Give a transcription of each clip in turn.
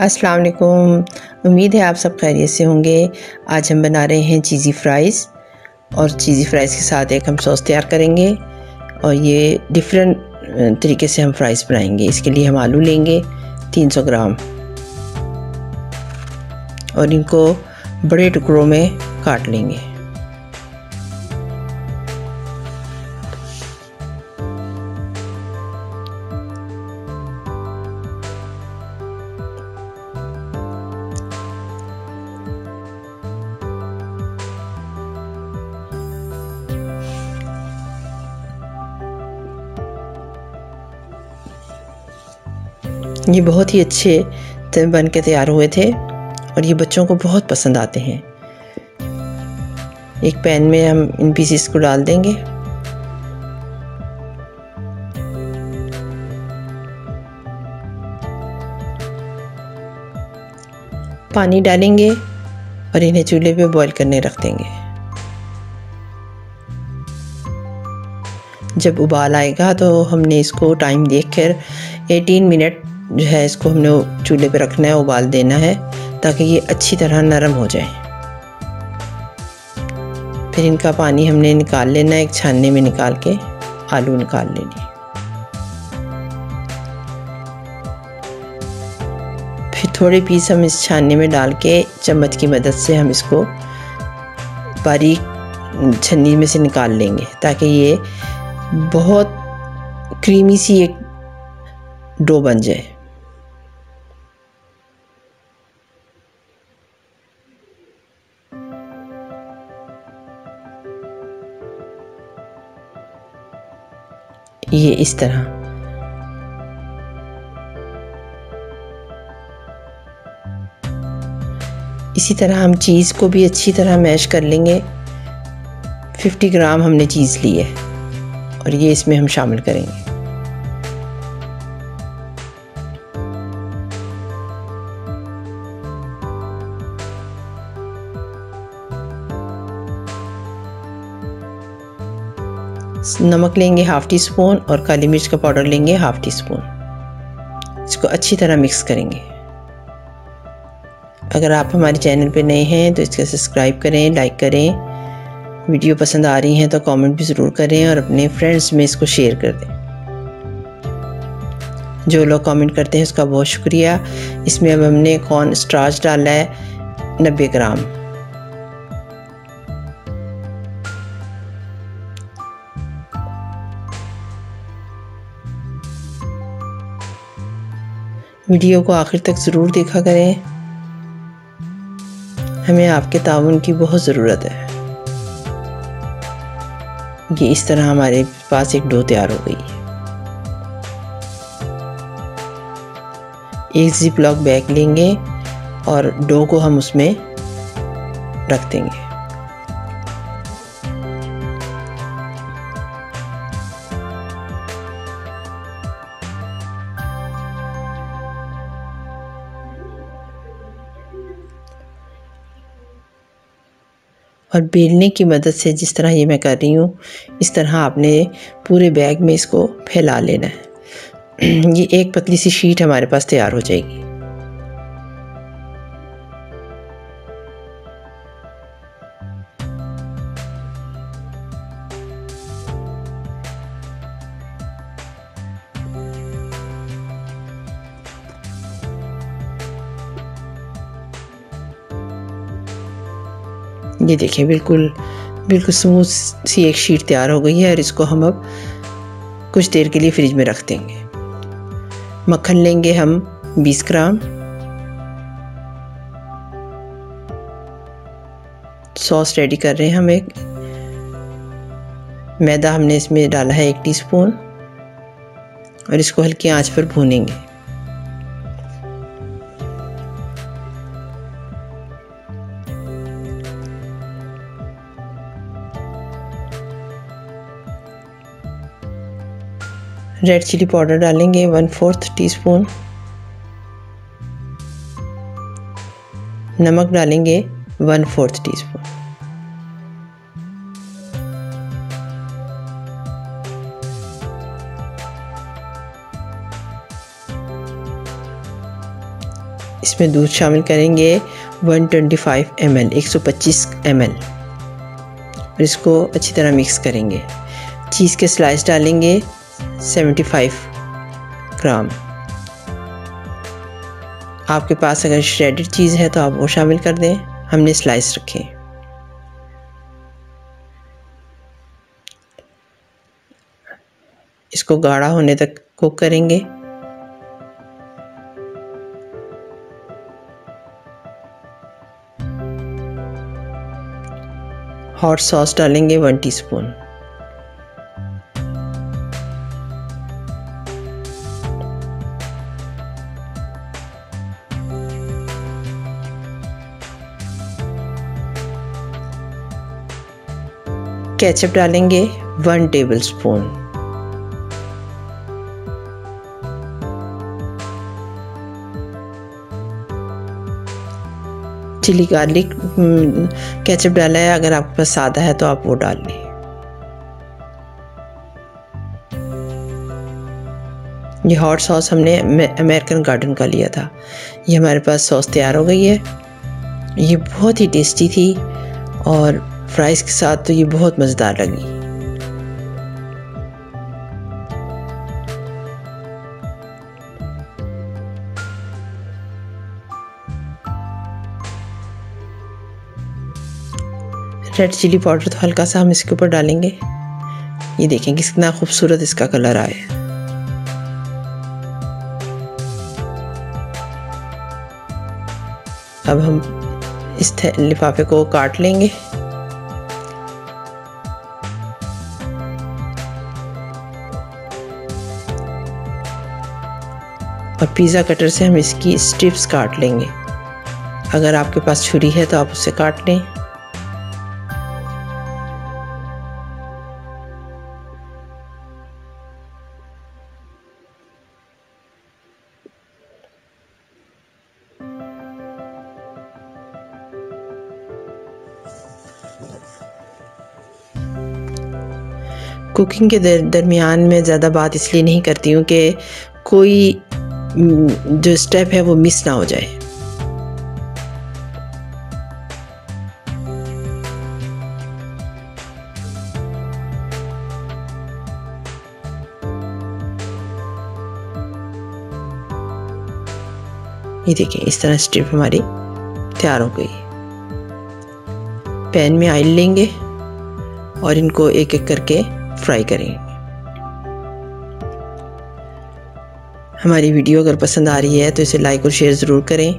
अस्सलाम वालेकुम। उम्मीद है आप सब खैरियत से होंगे। आज हम बना रहे हैं चीज़ी फ्राइज़ और चीज़ी फ्राइज़ के साथ एक हम सॉस तैयार करेंगे और ये डिफरेंट तरीके से हम फ्राइज़ बनाएँगे। इसके लिए हम आलू लेंगे 300 ग्राम। और इनको बड़े टुकड़ों में काट लेंगे। ये बहुत ही अच्छे बन के तैयार हुए थे और ये बच्चों को बहुत पसंद आते हैं। एक पैन में हम इन पीसीस को डाल देंगे। पानी डालेंगे और इन्हें चूल्हे पे बॉईल करने रख देंगे। जब उबाल आएगा तो हमने इसको टाइम देखकर 18 मिनट जो है, इसको हमने चूल्हे पे रखना है, उबाल देना है, ताकि ये अच्छी तरह नरम हो जाए। फिर इनका पानी हमने निकाल लेना है, एक छानने में निकाल के, आलू निकाल लेने फिर थोड़े पीस हम इस छानने में डाल के, चम्मच की मदद से हम इसको बारीक छन्नी में से निकाल लेंगे, ताकि ये बहुत क्रीमी सी एक डो बन जाए। ये इस तरह। इसी तरह हम चीज़ को भी अच्छी तरह मैश कर लेंगे। 50 ग्राम हमने चीज़ ली है और ये इसमें हम शामिल करेंगे। नमक लेंगे हाफ़ टी स्पून और काली मिर्च का पाउडर लेंगे हाफ़ टी स्पून इसको अच्छी तरह मिक्स करेंगे। अगर आप हमारे चैनल पर नए हैं तो इसका सब्सक्राइब करें लाइक करें। वीडियो पसंद आ रही हैं तो कमेंट भी ज़रूर करें और अपने फ्रेंड्स में इसको शेयर कर दें। जो लोग कमेंट करते हैं, उसका बहुत शुक्रिया। इसमें अब हमने कॉर्न स्टार्च डाला है, नब्बे ग्राम। वीडियो को आखिर तक ज़रूर देखा करें। हमें आपके ताउन की बहुत ज़रूरत है। ये इस तरह हमारे पास एक डो तैयार हो गई। है एक जिप लॉक बैग लेंगे और डो को हम उसमें रख देंगे। और बेलने की मदद से जिस तरह ये मैं कर रही हूँ, इस तरह आपने पूरे बैग में इसको फैला लेना है। ये एक पतली सी शीट हमारे पास तैयार हो जाएगी। ये देखिए, बिल्कुल बिल्कुल स्मूथ सी एक शीट तैयार हो गई है और इसको हम अब कुछ देर के लिए फ्रिज में रख देंगे। मक्खन लेंगे हम 20 ग्राम। सॉस रेडी कर रहे हैं हम एक। मैदा हमने इसमें डाला है एक टीस्पून और इसको हल्की आँच पर भूनेंगे। रेड चिली पाउडर डालेंगे वन फोर्थ टीस्पून नमक डालेंगे वन फोर्थ टीस्पून इसमें दूध शामिल करेंगे 125 ट्वेंटी फाइव एम एल एक सौ पच्चीस एम एल और इसको अच्छी तरह मिक्स करेंगे। चीज़ के स्लाइस डालेंगे 75 ग्राम। आपके पास अगर श्रेडेड चीज़ है तो आप वो शामिल कर दें। हमने स्लाइस रखे। इसको गाढ़ा होने तक कुक करेंगे। हॉट सॉस डालेंगे वन टीस्पून केचप डालेंगे one tablespoon chilli garlic ketchup डाला है, अगर आपके पास सादा है तो आप वो डाल लें। ये हॉट सॉस हमने अमेरिकन गार्डन का लिया था। ये हमारे पास सॉस तैयार हो गई है। ये बहुत ही टेस्टी थी और फ्राइज़ के साथ तो ये बहुत मज़ेदार लगी। रेड चिली पाउडर तो हल्का सा हम इसके ऊपर डालेंगे। ये देखें कितना खूबसूरत इसका कलर आया अब हम इस लिफाफे को काट लेंगे। और पिज़्ज़ा कटर से हम इसकी स्ट्रिप्स काट लेंगे। अगर आपके पास छुरी है तो आप उससे काट लें। कुकिंग के दरमियान में ज़्यादा बात इसलिए नहीं करती हूँ कि कोई जो स्टेप है वो मिस ना हो जाए। ये देखिए, इस तरह स्ट्रिप हमारी तैयार हो गई। पैन में आयल लेंगे और इनको एक एक करके फ्राई करेंगे हमारी वीडियो अगर पसंद आ रही है तो इसे लाइक और शेयर ज़रूर करें।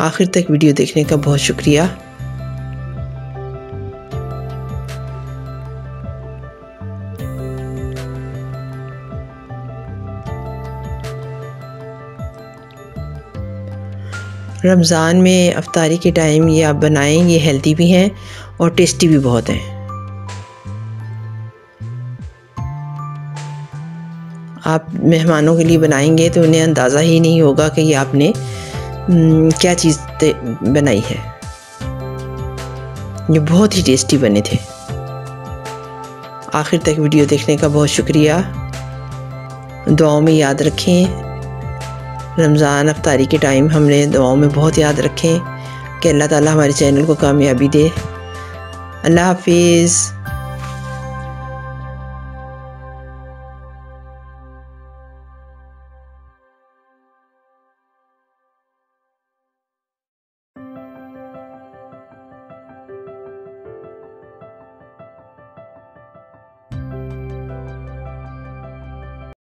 आखिर तक वीडियो देखने का बहुत शुक्रिया। रमज़ान में अफ्तारी के टाइम ये आप बनाएँ, ये हेल्दी भी हैं और टेस्टी भी बहुत हैं। आप मेहमानों के लिए बनाएँगे तो उन्हें अंदाज़ा ही नहीं होगा कि आपने क्या चीज़ बनाई है। ये बहुत ही टेस्टी बने थे। आखिर तक वीडियो देखने का बहुत शुक्रिया। दुआओं में याद रखें। रमज़ान अफ्तारी के टाइम हमने दुआओं में बहुत याद रखें। कि अल्लाह ताला हमारे चैनल को कामयाबी दे। अल्लाह हाफिज़।